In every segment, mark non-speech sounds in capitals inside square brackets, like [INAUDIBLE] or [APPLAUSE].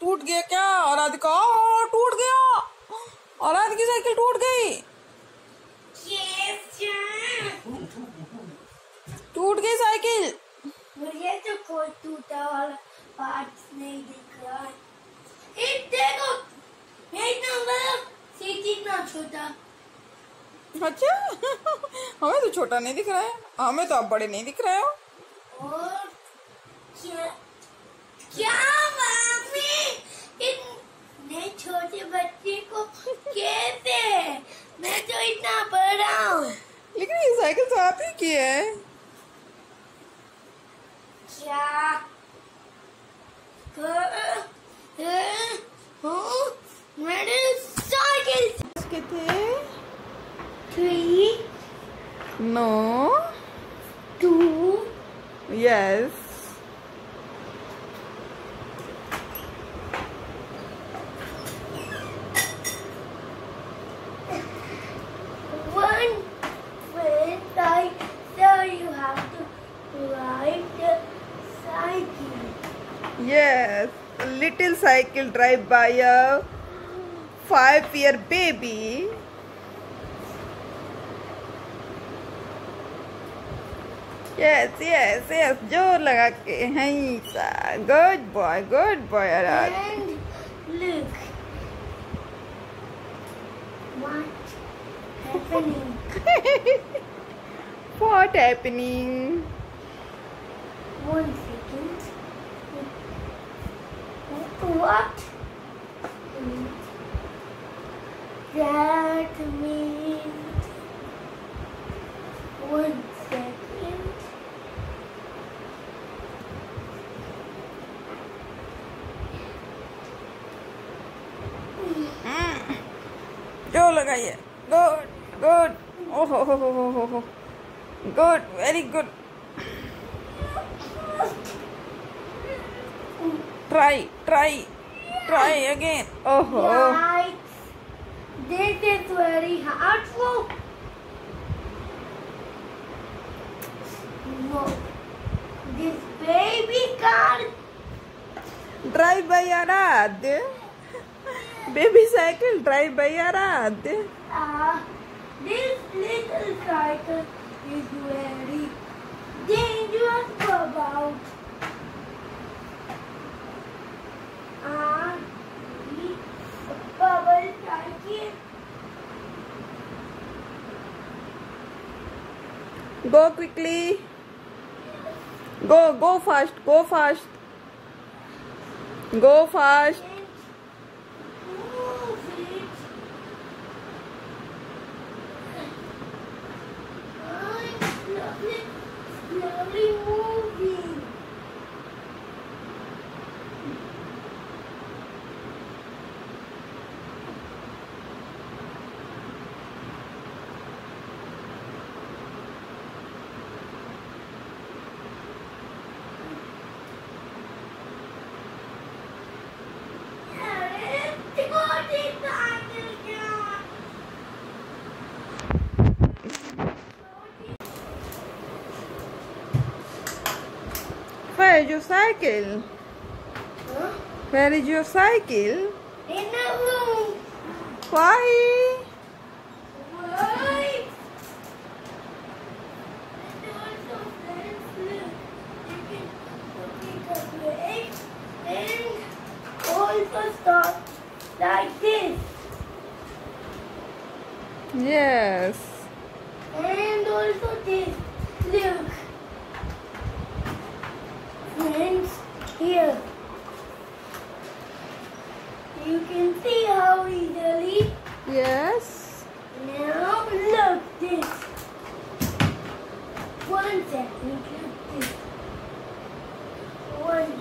टूट गया क्या? आराध का टूट गया। आराध की साइकिल टूट गई। टूट गई साइकिल। मुझे तो कोई टूटा वाला पार्ट नहीं दिख रहा है। देखो ये इतना बड़ा सीट इतना छोटा? अच्छा [LAUGHS] हमें तो छोटा नहीं दिख रहा है। हमें तो आप बड़े नहीं दिख रहे हो। No. Two. Yes. One way so you have to ride cycle. Yes, little cycle drive by a five-year baby. Yes, yes, yes. जोर लगा के हैं सा good boy good boy आराध And look. What happening? [LAUGHS] What happening? One second. What? That means लगाइए good good ओहो हो हो हो हो हो good very good try try try again ओहो Right. This is very hurtful. No. This baby car. Drive by आराध्य Baby cycle drive by Aaradhya Uh, this little cycle is very dangerous about. Uh, bubble cycle. Go quickly. Go, go fast, go fast. Go fast. 礼物 your cycle? Huh? Where is your cycle? In the room. Why? Why? And also, friends, you can pick up your eggs and also stop like this. Yes. And also this. Look. Friends, here. You can see how easily. Yes. Now look this. One second, look this. One.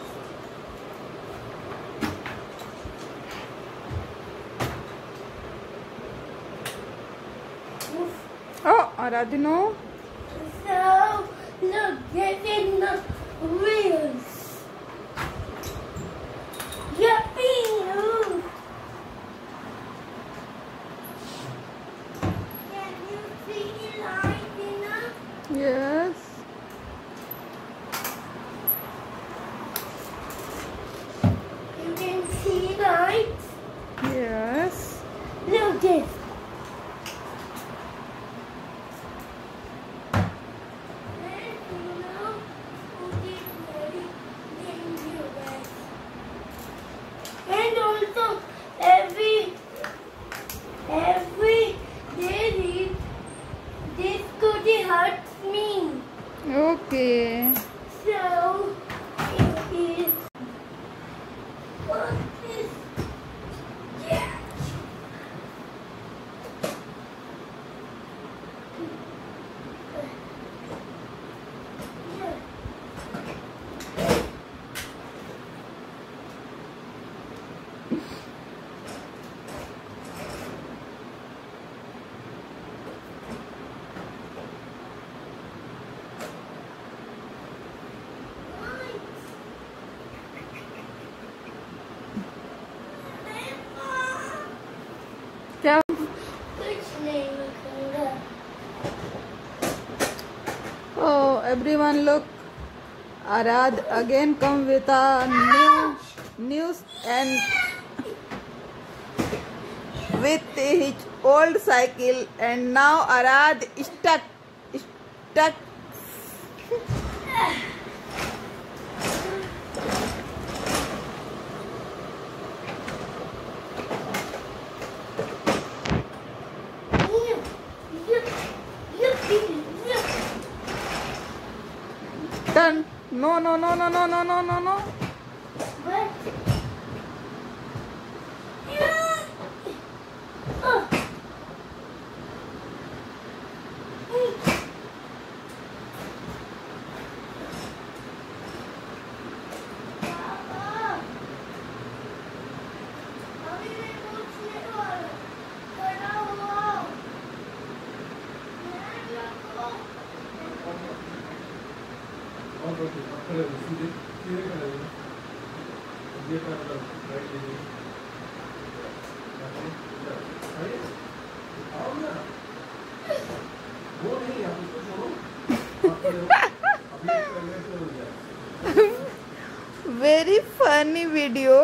Oof. Oh, Aaradhy, no. So, look, this is the wheels. Yippee! Ooh. Can you see the light enough? Yes. You can this. And you know, food is. And also, every every day this cookie hurts me. Okay. So it is what is everyone look. Arad again come with a new news and with his old cycle and now Arad stuck stuck turn no no no no no no no no very funny video